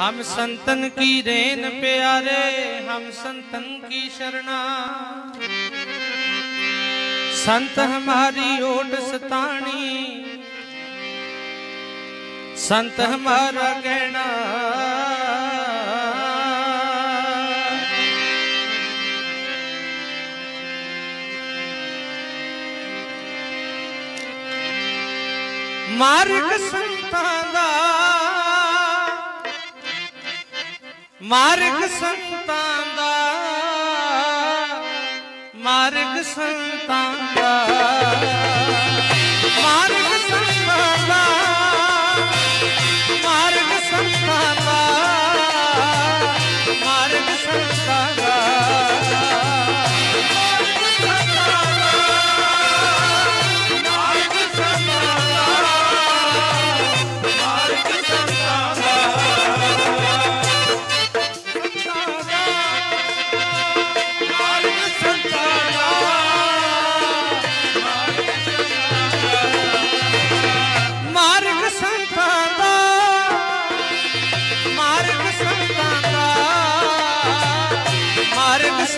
हम संतन की रेन प्यारे, हम संतन की शरणा। संत हमारी ओट सतानी, संत हमारा गहना मार्ग संता ਮਾਰਗ ਸੰਤਾਂ ਦਾ ਮਾਰਗ ਸੰਤਾਂ ਦਾ।